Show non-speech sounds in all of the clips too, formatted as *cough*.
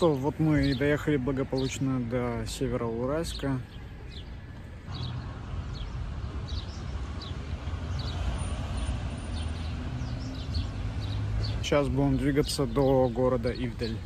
что, вот мы и доехали благополучно до Североуральска. Сейчас будем двигаться до города Ивдель.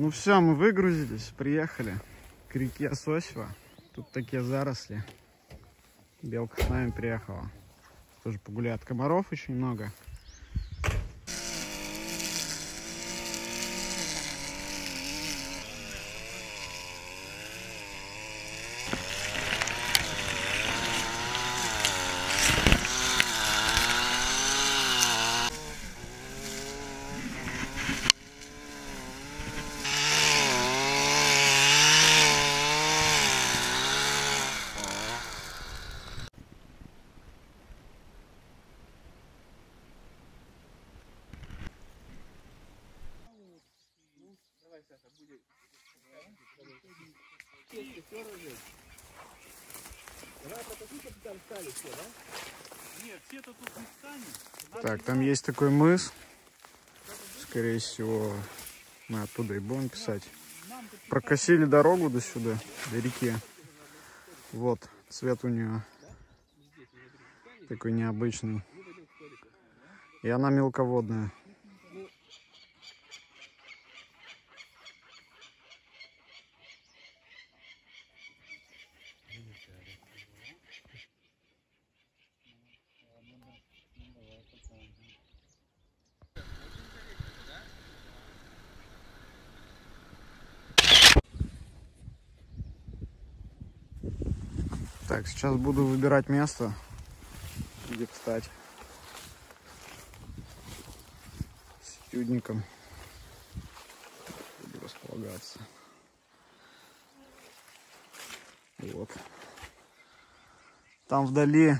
Ну все, мы выгрузились, приехали к реке Сосева. Тут такие заросли. Белка с нами приехала. Тоже погуляет. Комаров очень много. Так, там есть такой мыс. Скорее всего, мы оттуда и будем писать. Прокосили дорогу до сюда, до реки. Вот, цвет у нее такой необычный. И она мелководная. Так, сейчас буду выбирать место, где встать. С этюдником. Буду располагаться. Вот. Там вдали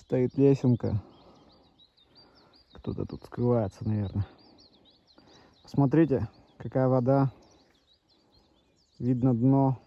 стоит лесенка. Кто-то тут скрывается, наверное. Посмотрите, какая вода. Видно дно.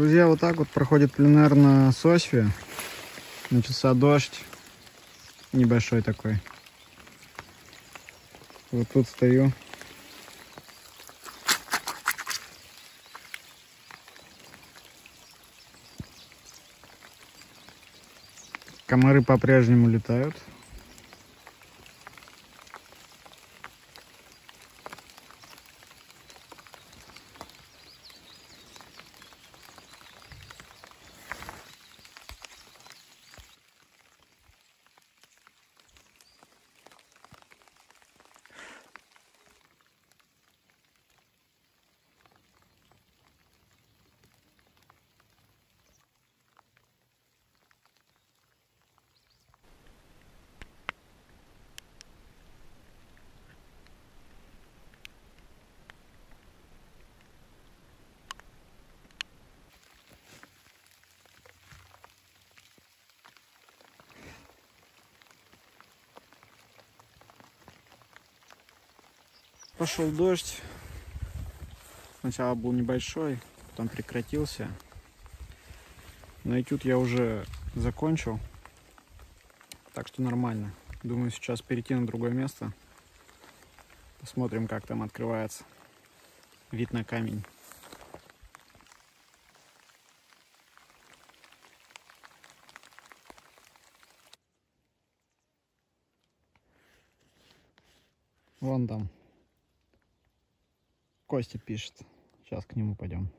Друзья, вот так вот проходит пленэр на Сосве. Начался дождь. Небольшой такой. Вот тут стою. Комары по-прежнему летают. Пошел дождь. Сначала был небольшой, потом прекратился. На этюд я уже закончил. Так что нормально. Думаю, сейчас перейти на другое место. Посмотрим, как там открывается вид на камень. Вон там. Костя пишет. Сейчас к нему пойдем.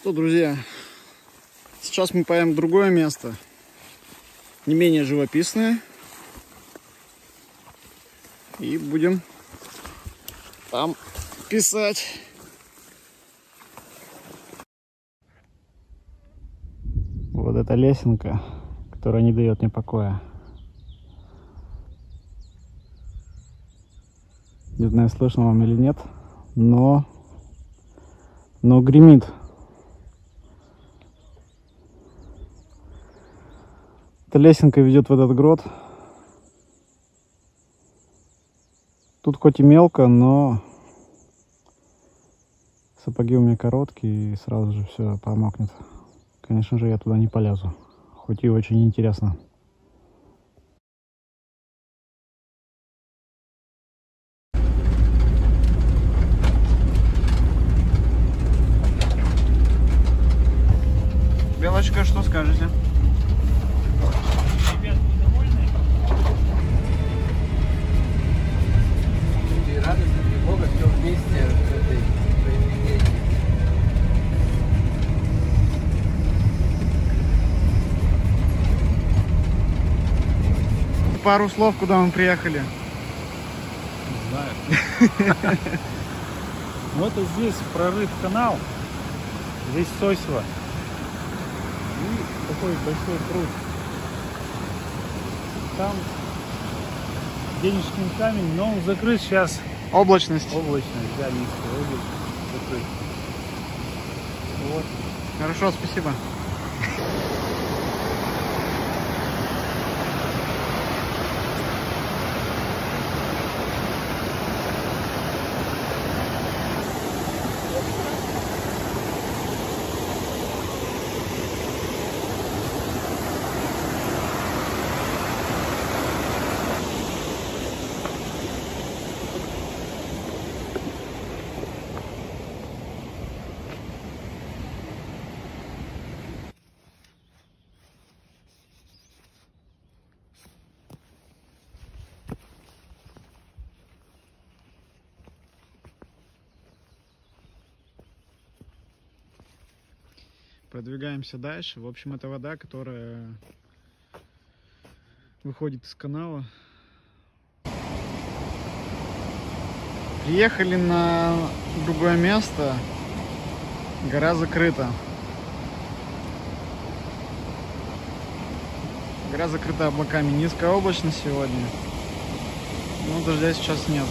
Что, друзья, сейчас мы поедем в другое место, не менее живописное. И будем там писать. Вот эта лесенка, которая не дает мне покоя. Не знаю, слышно вам или нет, но, но гремит. Эта лесенка ведет в этот грот. Тут хоть и мелко, но сапоги у меня короткие, и сразу же все промокнет. Конечно же, я туда не полезу, хоть и очень интересно. Пару слов, куда мы приехали. Не знаю. *laughs* Вот и здесь прорыв канал. Здесь Сосево. И такой большой пруд. Там денежный камень, но он закрыт сейчас. Облачность. Облачность, да, низкая облачность закрыт. Вот. Хорошо, спасибо. Продвигаемся дальше. В общем, это вода, которая выходит из канала. Приехали на другое место. Гора закрыта. Гора закрыта облаками. Низкая облачность сегодня. Но дождя сейчас нет.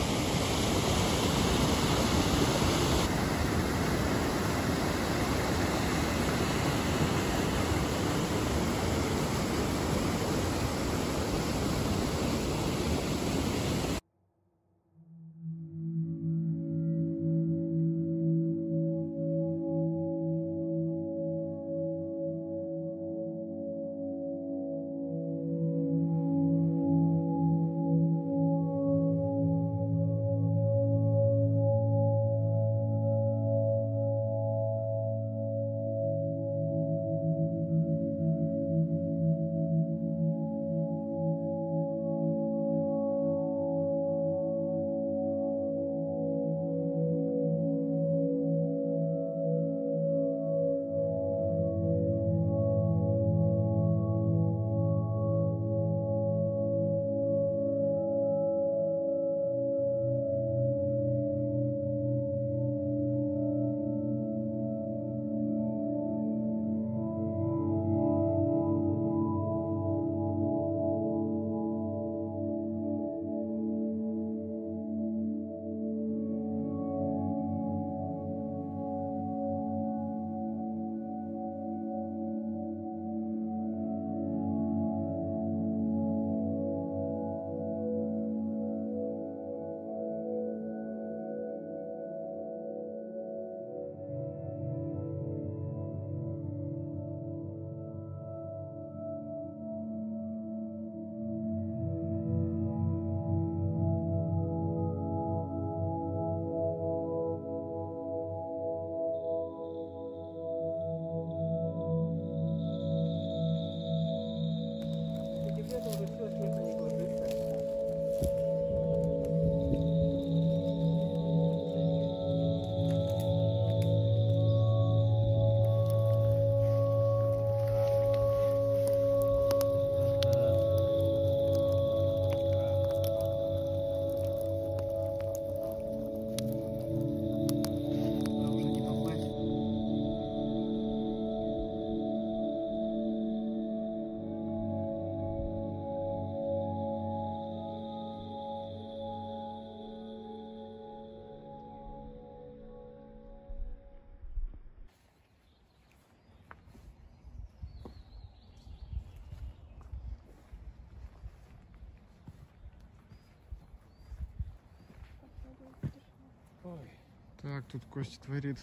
Так, тут Костя творит.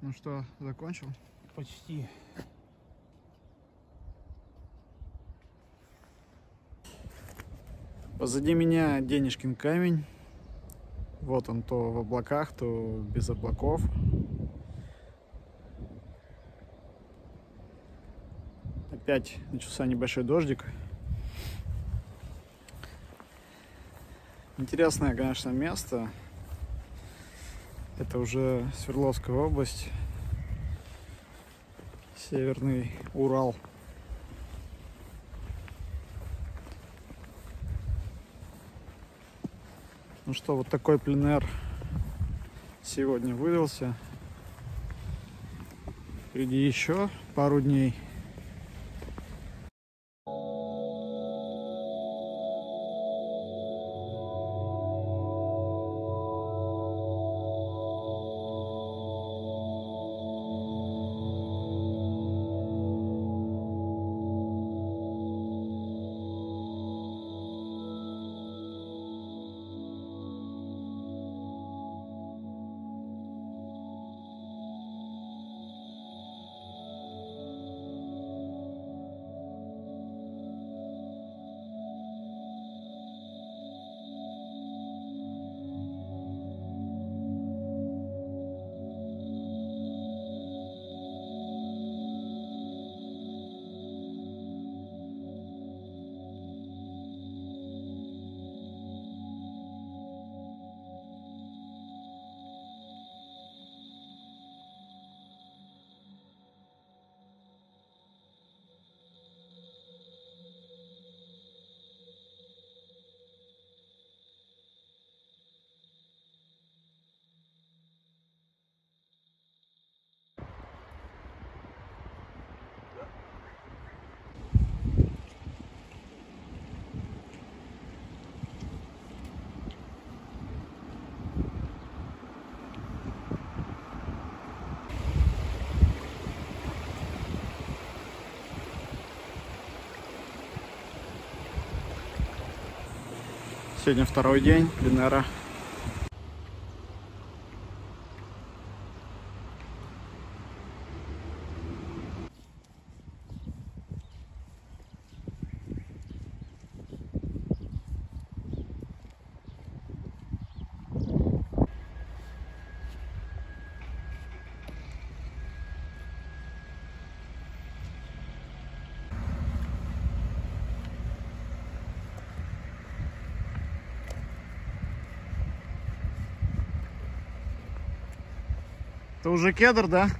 Ну что, закончил? Почти. Позади меня Денежкин камень. Вот он то в облаках, то без облаков. Опять начался небольшой дождик. Интересное, конечно, место. Это уже Свердловская область, Северный Урал. Ну что, вот такой пленэр сегодня выдался. Впереди еще пару дней. Сегодня второй день пленера. Это уже кедр, да?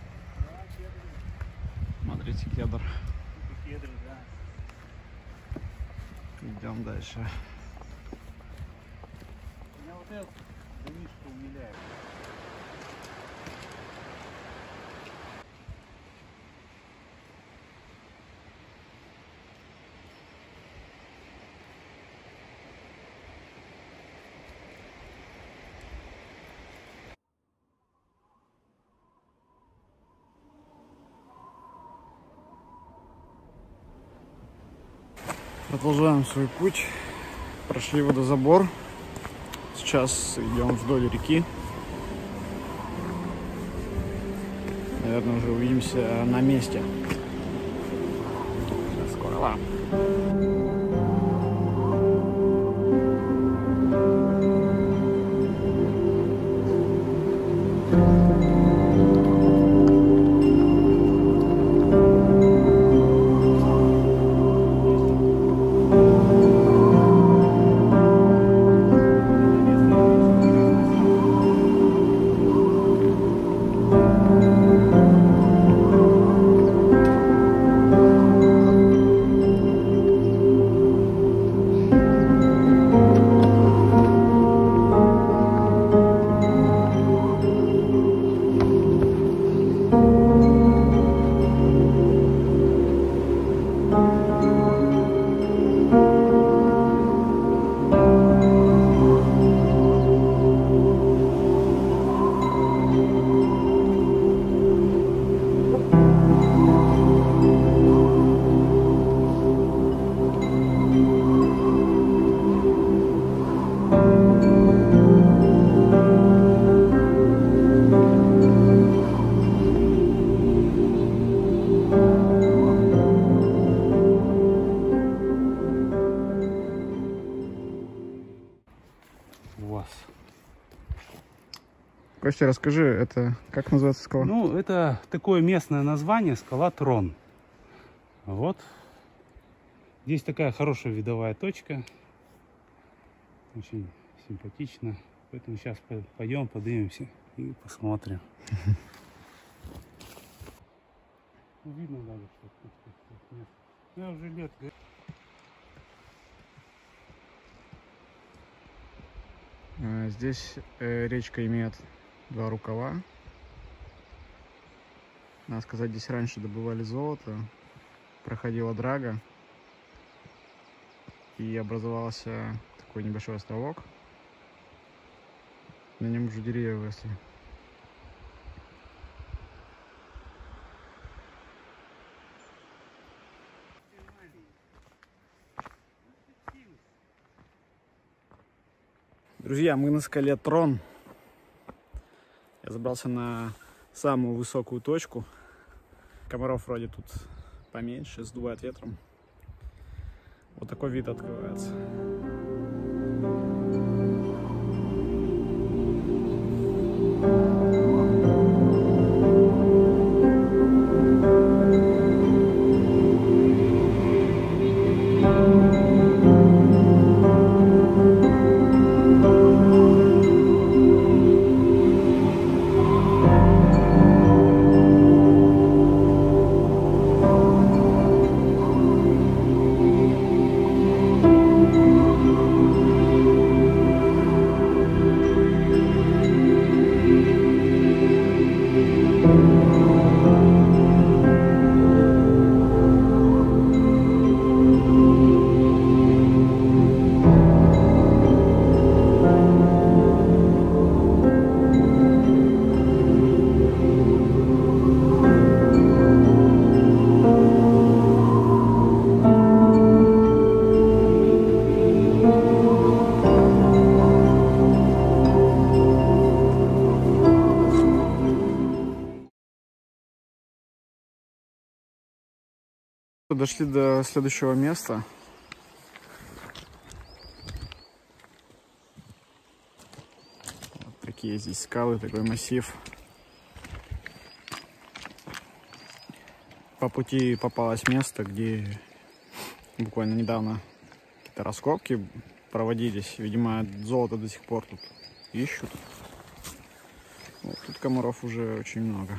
Смотрите, кедр. Кедры, да. Идем дальше. Продолжаем свой путь. Прошли водозабор. Сейчас идем вдоль реки. Наверное, уже увидимся на месте. До Костя, расскажи, это как называется скала? Ну, это такое местное название, скала Трон. Вот. Здесь такая хорошая видовая точка. Очень симпатично. Поэтому сейчас пойдем, поднимемся и посмотрим. *laughs* Ну, видно даже, что нет. Ну, я уже лет. А, Здесь э, речка имеет два рукава. Надо сказать, здесь раньше добывали золото, проходила драга и образовался такой небольшой островок. На нем уже деревья выросли. Друзья, мы на скале Трон. Я забрался на самую высокую точку. Комаров вроде тут поменьше, сдувает ветром. Вот такой вид открывается. Дошли до следующего места. Вот такие здесь скалы, такой массив. По пути попалось место, где буквально недавно какие-то раскопки проводились. Видимо, золото до сих пор тут ищут. Вот, тут комаров уже очень много.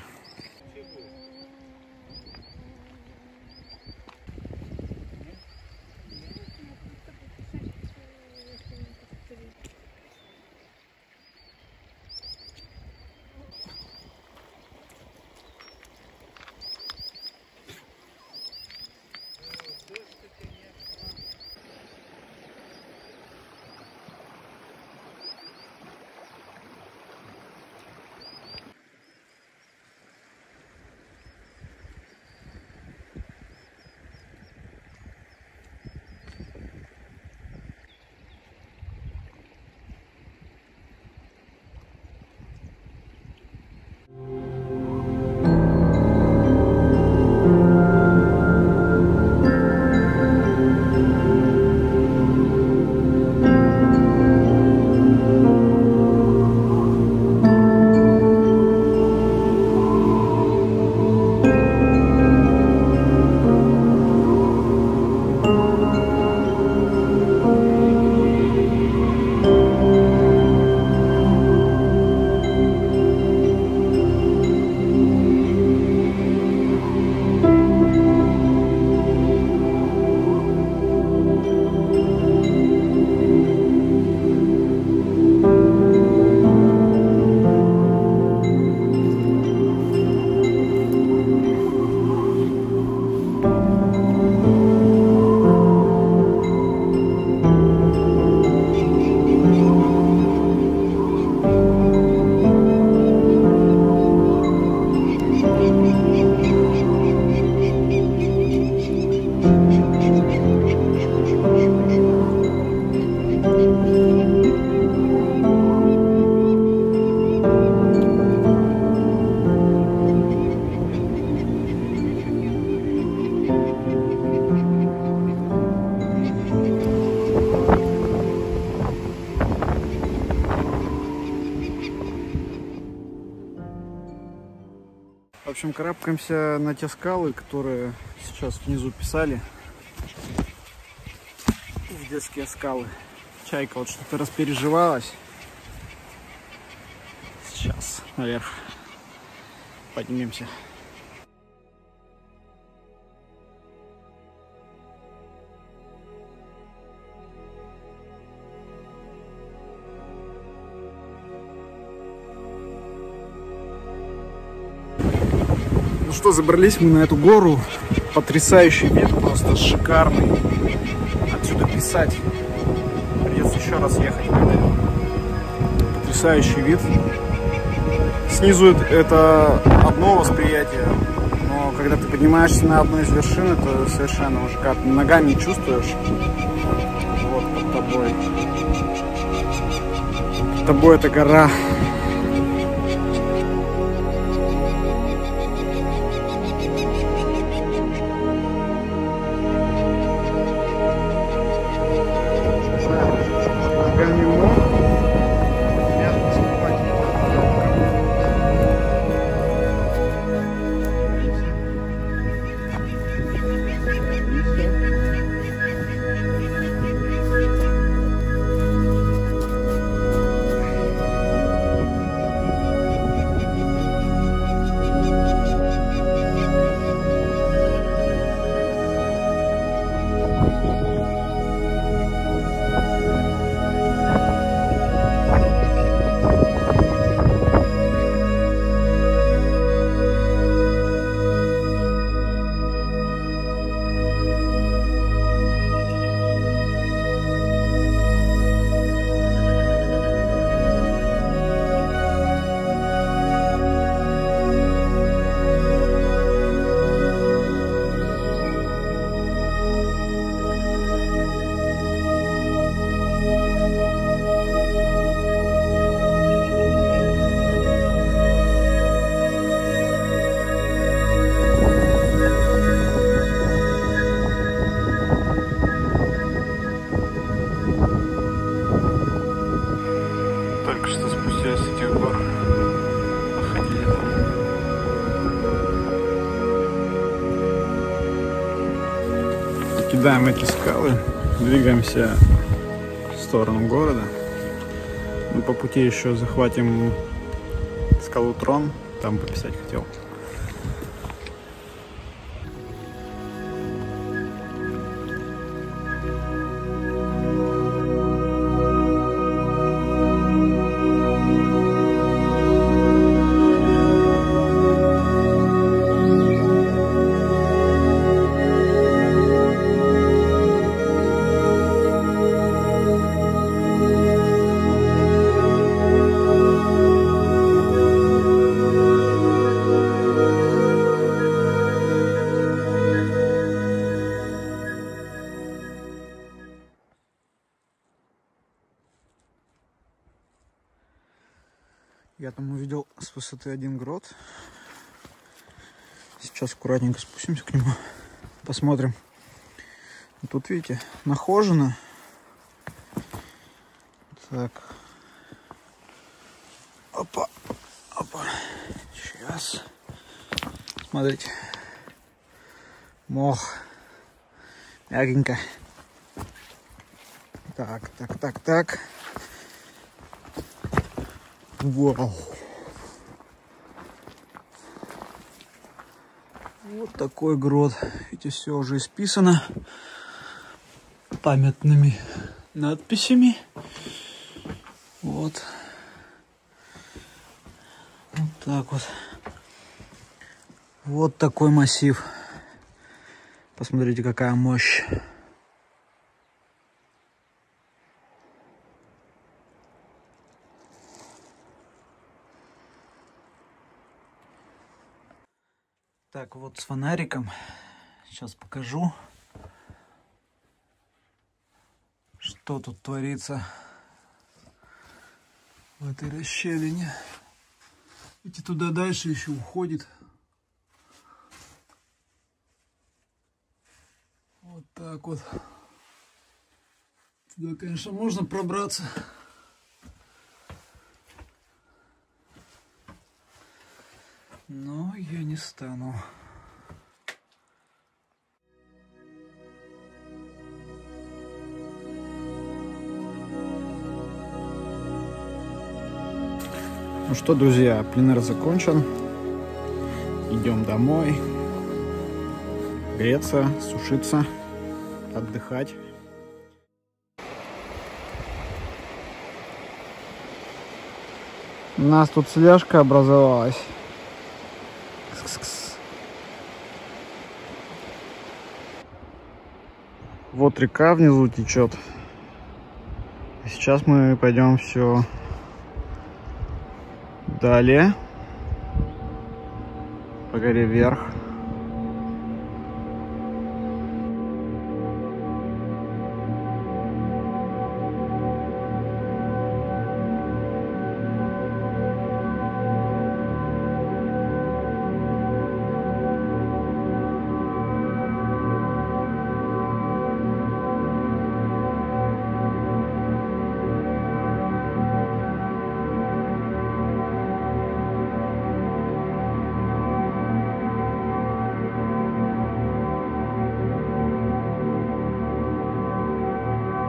Общем, карабкаемся на те скалы, которые сейчас внизу писали. В детские скалы. Чайка вот что-то распереживалась. Сейчас наверх поднимемся. Что, забрались мы на эту гору. Потрясающий вид, просто шикарный. Отсюда писать. Придется еще раз ехать. Потрясающий вид. Снизу это одно восприятие, но когда ты поднимаешься на одну из вершин, это совершенно уже как ногами чувствуешь. Вот под тобой. Под тобой эта гора. Покидаем эти скалы, двигаемся в сторону города. Ну, по пути еще захватим скалу Трон, там пописать хотел. Высоты один грот. Сейчас аккуратненько спустимся к нему. Посмотрим. Тут, видите, нахожено. Так. Опа. Опа. Сейчас. Смотрите. Мох. Мягенько. Так, так, так, так. Вау. Вот такой грот. Видите, все уже исписано памятными надписями. Вот. Вот так вот. Вот такой массив. Посмотрите, какая мощь. Так, вот с фонариком. Сейчас покажу, что тут творится в этой расщелине. Видите, туда дальше еще уходит. Вот так вот. Туда, конечно, можно пробраться. Но я не стану. Ну что, друзья, пленер закончен. Идем домой. Греться, сушиться, отдыхать. У нас тут слежка образовалась. Вот река внизу течет. Сейчас мы пойдем все далее по горе вверх.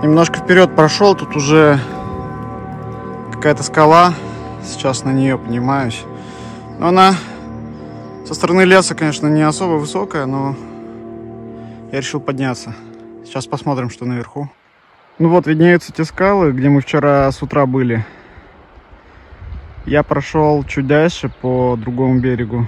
Немножко вперед прошел, тут уже какая-то скала. Сейчас на нее поднимаюсь. Но она со стороны леса, конечно, не особо высокая, но я решил подняться. Сейчас посмотрим, что наверху. Ну вот, виднеются те скалы, где мы вчера с утра были. Я прошел чуть дальше по другому берегу.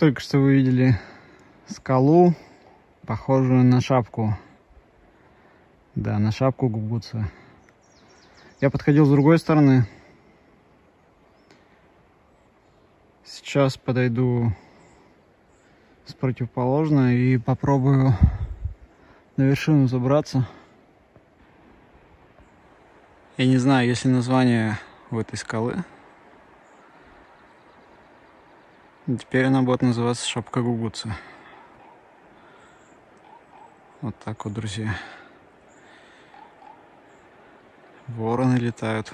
Только что вы видели скалу, похожую на шапку. Да, на шапку гугуца. Я подходил с другой стороны. Сейчас подойду с противоположной и попробую на вершину забраться. Я не знаю, есть ли название у этой скалы. Теперь она будет называться шапка гугуца. Вот так вот, друзья. Вороны летают.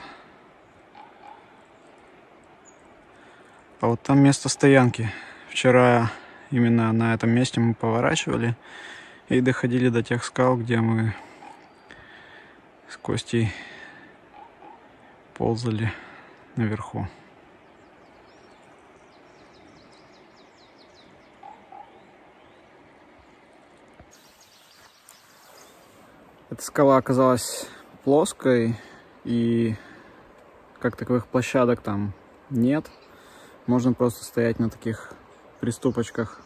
А вот там место стоянки. Вчера именно на этом месте мы поворачивали и доходили до тех скал, где мы с Костей ползали наверху. Эта скала оказалась плоской, и как таковых площадок там нет. Можно просто стоять на таких приступочках.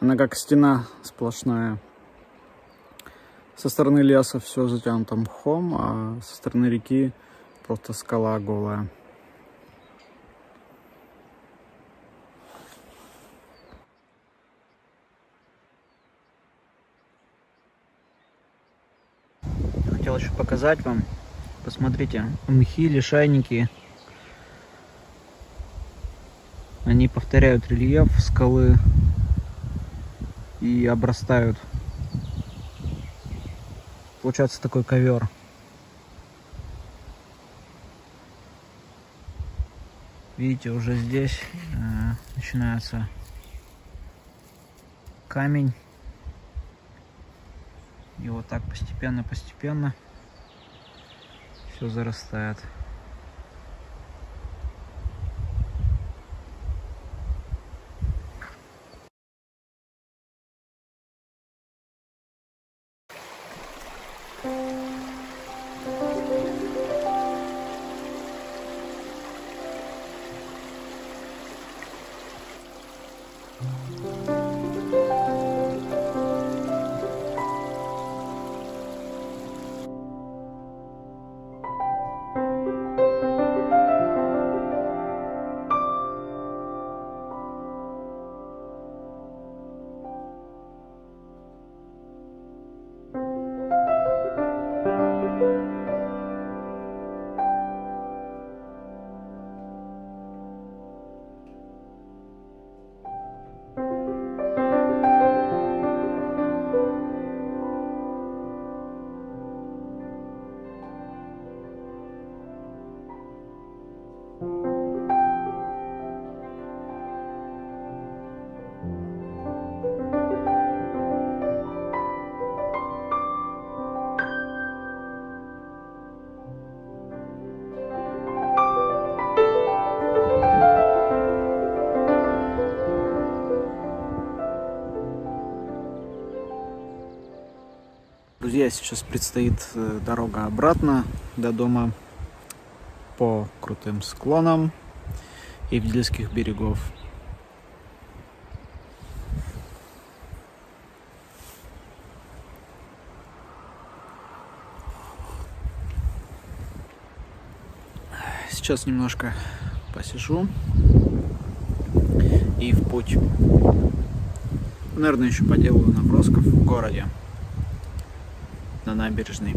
Она как стена сплошная. Со стороны леса все затянуто мхом, а со стороны реки просто скала голая. Хотел еще показать вам. Посмотрите, мхи, лишайники. Они повторяют рельеф скалы и обрастают. Получается такой ковер. Видите, уже здесь э, начинается камень. И вот так постепенно-постепенно все зарастает. Сейчас предстоит э, дорога обратно до дома по крутым склонам Ивдельских берегов. Сейчас немножко посижу и в путь. Наверное, еще поделаю набросков в городе на набережной.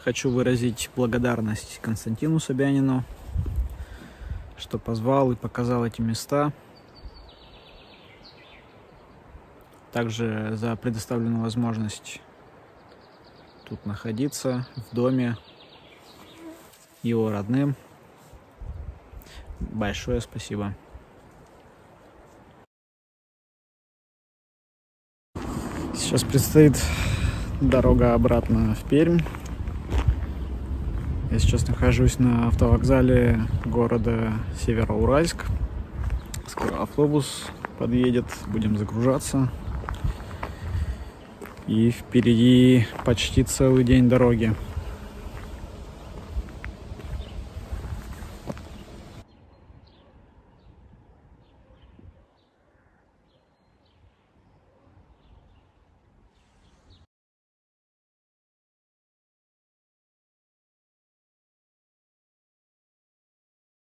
Хочу выразить благодарность Константину Собянину, что позвал и показал эти места. Также за предоставленную возможность тут находиться, в доме, его родным. Большое спасибо. Сейчас предстоит дорога обратно в Пермь. Я сейчас нахожусь на автовокзале города Североуральск. Скоро автобус подъедет, будем загружаться. И впереди почти целый день дороги.